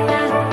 like.